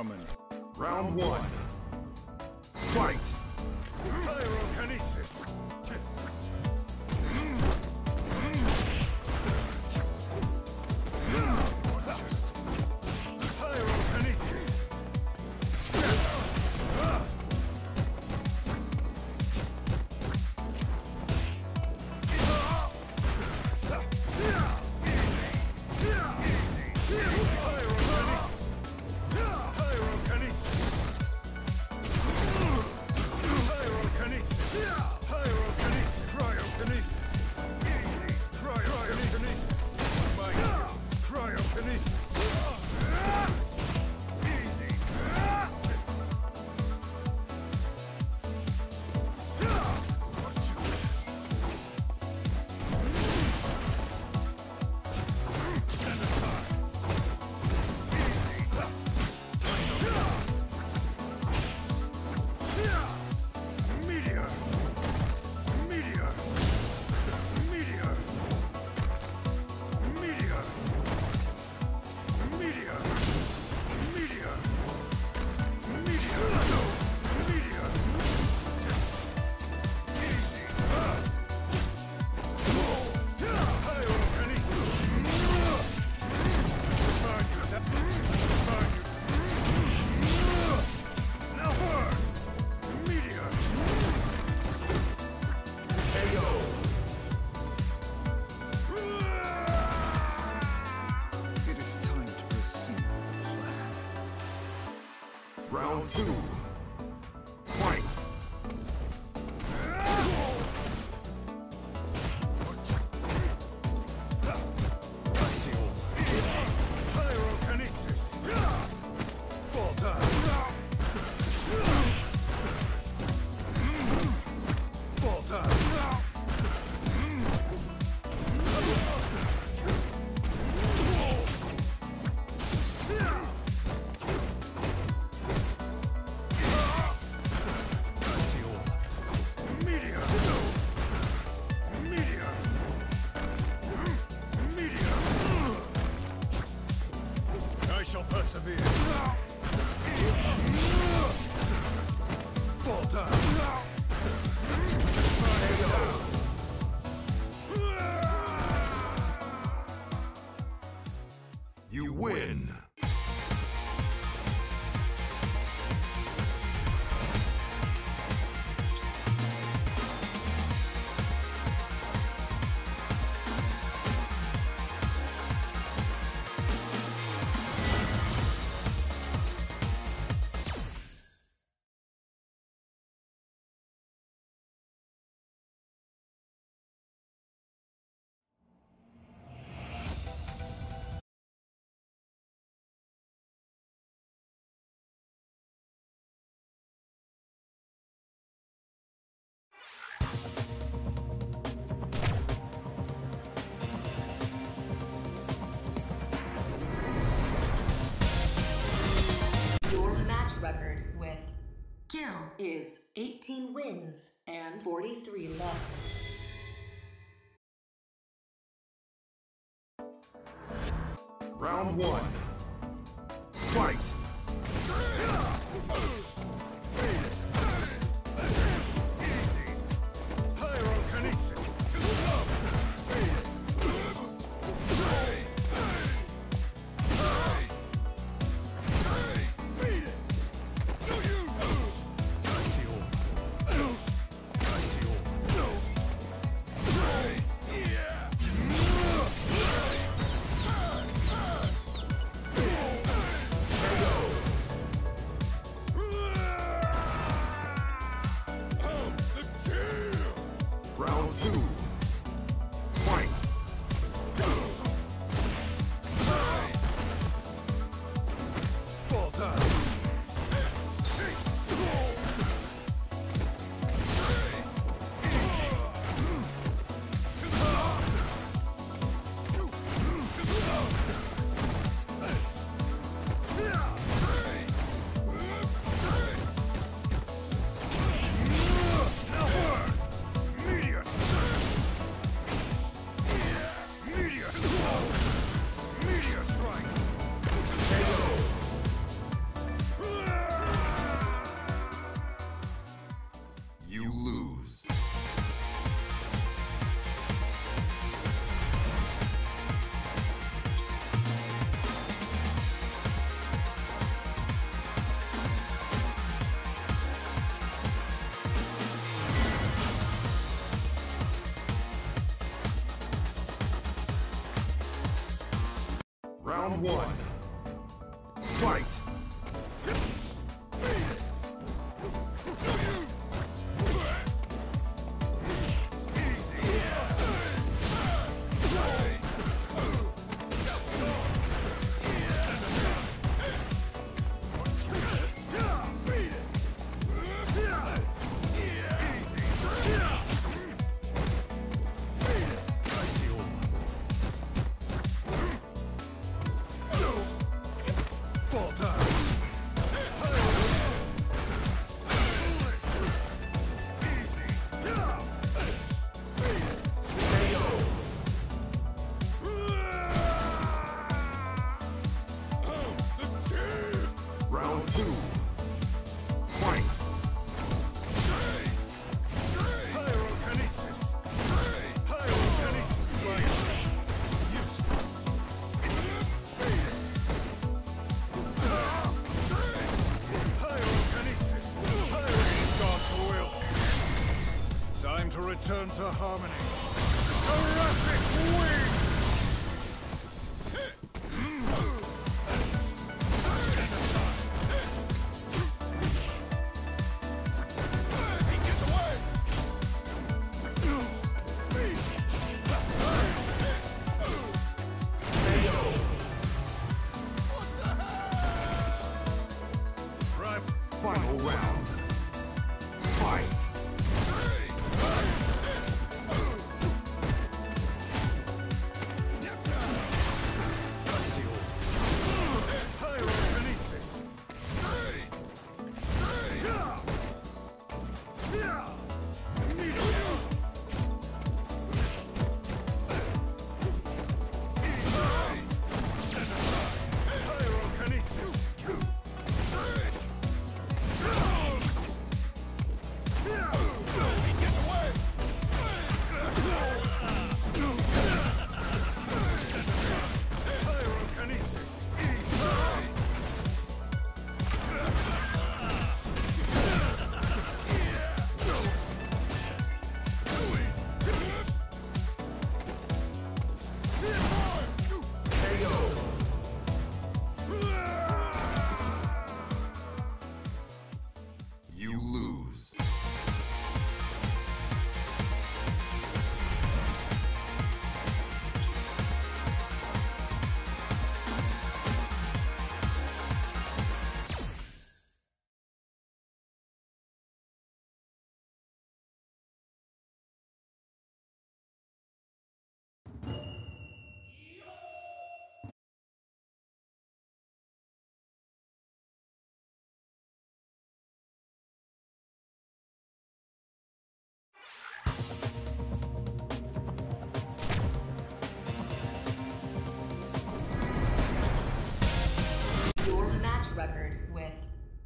Ramen. Round one. Fight! Pyrokinesis! here. Is 18 wins and 43 losses. Round one. Fight! one. to harmony. Seraphic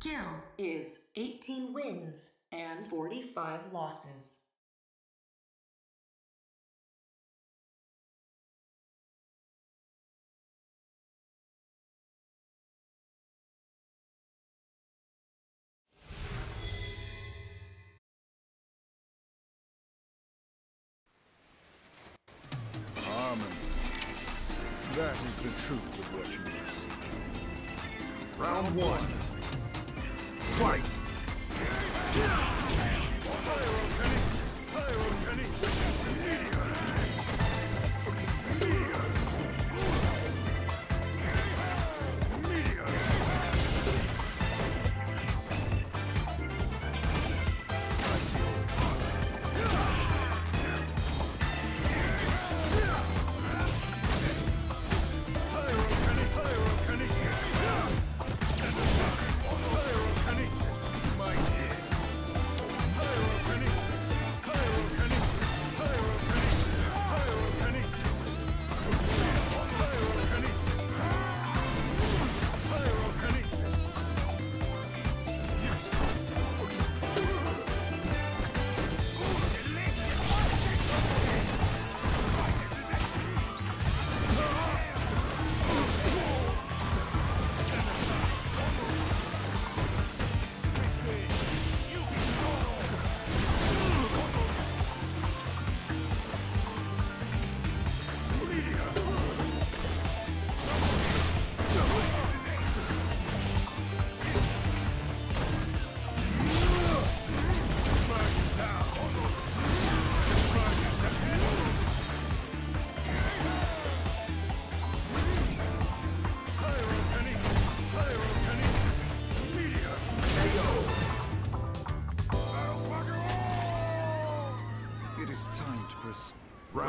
Gill is 18 wins and 45 losses. That is the truth of what you miss. Round one. Fight!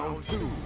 Round two.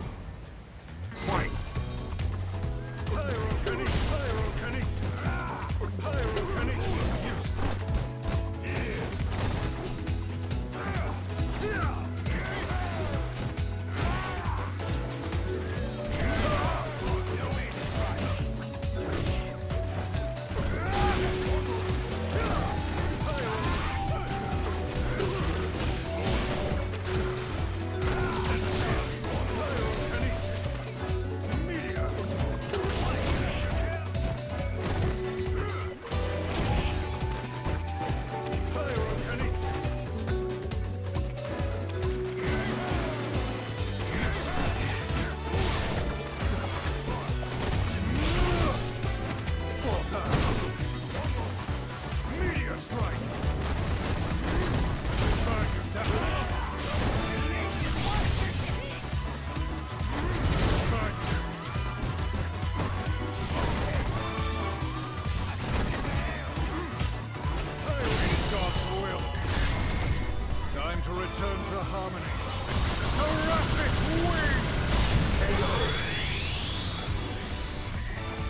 time to return to harmony. Seraphic wings.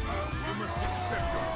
Uh, you must accept your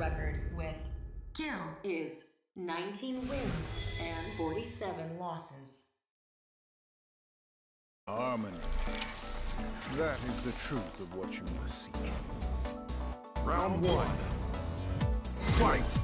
record with Gill is 19 wins and 47 losses. Harmony. That is the truth of what you must seek. Round one. Fight!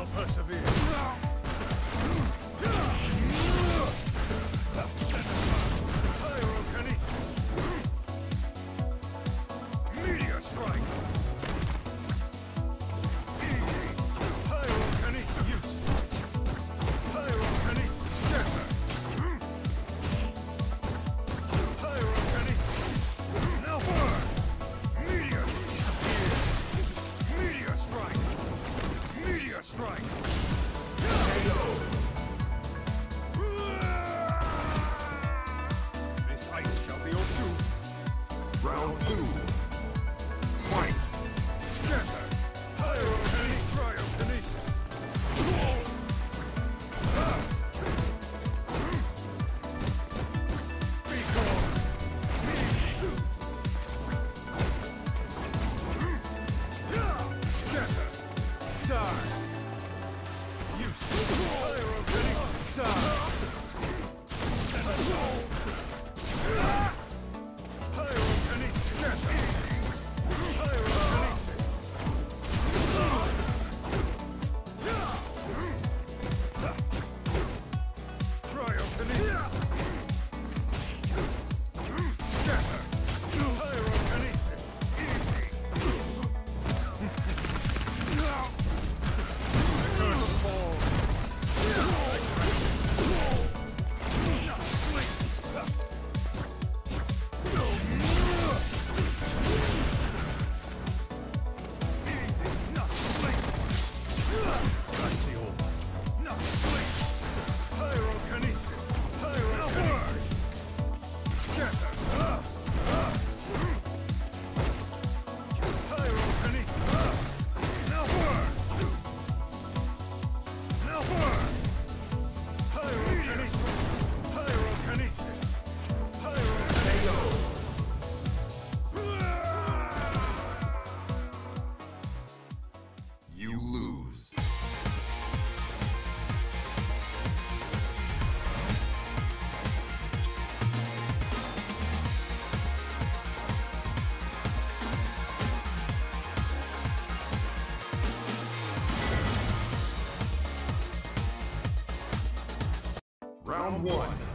shall persevere. One.